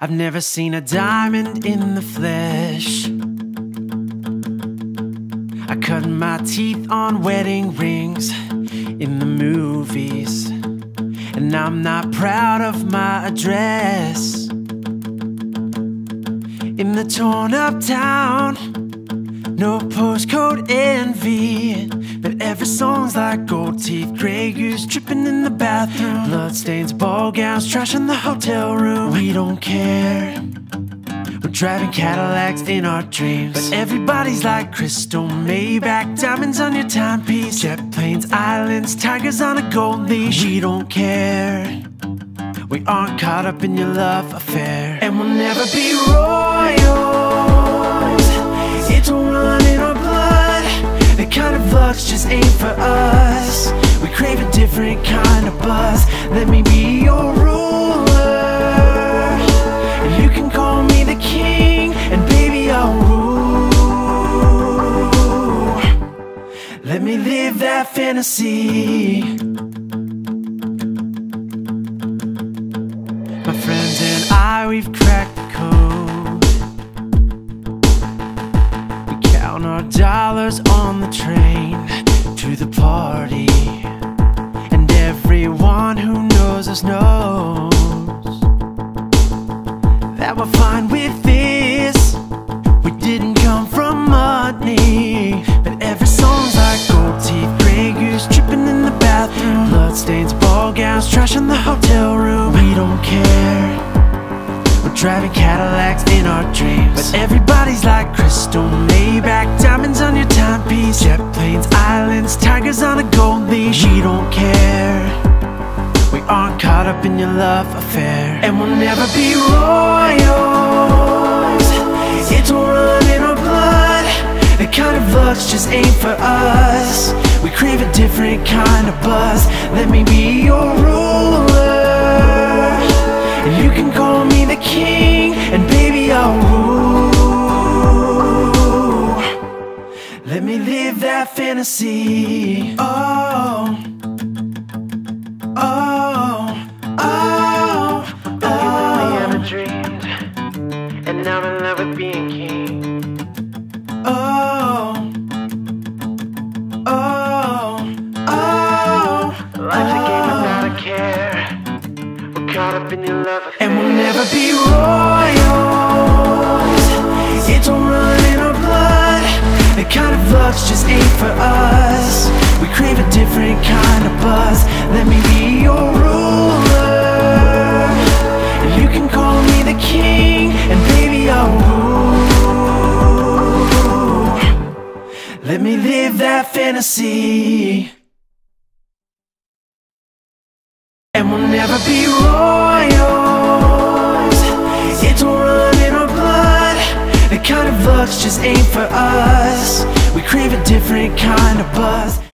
I've never seen a diamond in the flesh. I cut my teeth on wedding rings in the movies. And I'm not proud of my address. In the torn up town, no postcode envy. Every song's like gold teeth, Grey Goose dripping in the bathroom. Bloodstains, ball gowns, trash in the hotel room. We don't care. We're driving Cadillacs in our dreams. But everybody's like Cristal Maybach, diamonds on your timepiece, jet planes, islands, tigers on a gold leash. We don't care. We aren't caught up in your love affair, and we'll never be royals. Kind just ain't for us. We crave a different kind of buzz. Let me be your ruler. And you can call me the king, and baby, I'll rule. Let me live that fantasy. My friends and I, we've cracked the code. We count our dollars on the train the party. And everyone who knows us knows that we're fine with this. We didn't come from money, but every song's like gold teeth, Grey Goose dripping in the bathroom, bloodstains, ball gowns, trash in the hotel room. We don't care. We're driving Cadillacs in our dreams, but everybody's like Cristal Maybach, diamonds on your timepiece, on a gold leash. We don't care. We aren't caught up in your love affair. And we'll never be royals. It don't run in our blood. The kind of luck's just ain't for us. We crave a different kind of buzz. Let me be your ruler. And you can call me the king that fantasy Oh Oh, oh, oh. I ever dreamed, and now I'm in love with being king. Oh, oh, oh. Life's a game without a oh. care. We're caught up in your love affair. And we'll never be kind just ain't for us. We crave a different kind of buzz. Let me be your ruler. And you can call me the king. And baby, I'll rule. Let me live that fantasy. And we'll never be royals. It don't run in our blood. The kind of luck's just ain't for us. Crave a different kind of buzz.